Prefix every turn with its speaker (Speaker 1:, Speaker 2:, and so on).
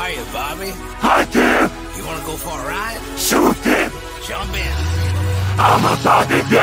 Speaker 1: Hiya, Bobby.
Speaker 2: Hi, Tim.
Speaker 1: You wanna go for a ride?
Speaker 2: Shoot Tim.
Speaker 1: Jump in.
Speaker 2: I'm a Bobby